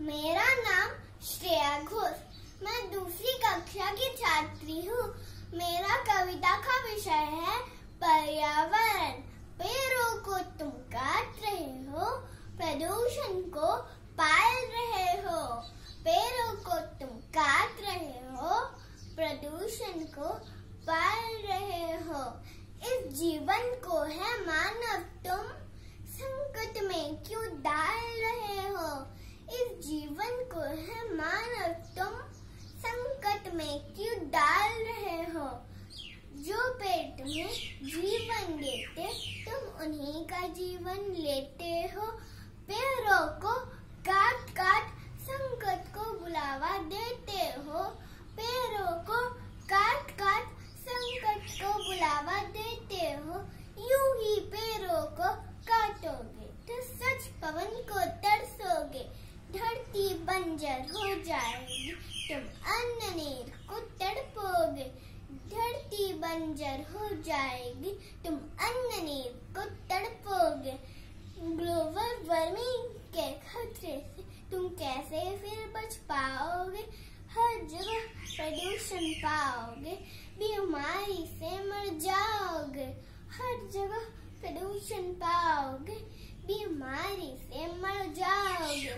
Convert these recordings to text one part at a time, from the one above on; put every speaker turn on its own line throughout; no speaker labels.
मेरा नाम श्रेया घोष। मैं दूसरी कक्षा की छात्री हूँ। मेरा कविता का विषय है पर्यावरण। पेड़ों को तुम काट रहे हो, प्रदूषण को पाल रहे हो। पेड़ों को तुम काट रहे हो, प्रदूषण को पाल रहे हो। इस जीवन को है मानव। तुम संकट में क्यों डाल रहे हो इस जीवन को है मानव तुम संकट में क्यों डाल रहे हो जो पेड़ तुम्हें जीवन देते, तुम उन्हीं का जीवन लेते हो। पेड़ों को काट काट संकट को बुलावा देते हो। पेड़ों को काट काट संकट को बुलावा देते हो। यूँ ही पेड़ों को काटोगे तो सच पवन को तरसोगे, धरती बंजर हो जाएगी। तुम अन्न, नीर को बंजर हो जाएगी, तुम अन्न को तड़पोगे। ग्लोबल वार्मिंग के खतरे से तुम कैसे फिर बच पाओगे? हर जगह प्रदूषण पाओगे, बीमारी से मर जाओगे। हर जगह प्रदूषण पाओगे, बीमारी से मर जाओगे।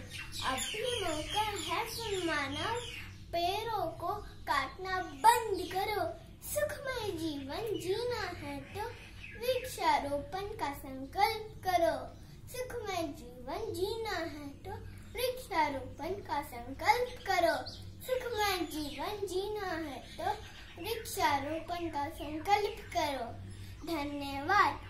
अभी मौका है सुन मानव पेड़ों को काटना बंद करो सुखमय जीवन जीना है तो वृक्षारोपण का संकल्प करो। सुखमय जीवन जीना है तो वृक्षारोपण का संकल्प करो। सुखमय जीवन जीना है तो वृक्षारोपण का संकल्प करो। धन्यवाद।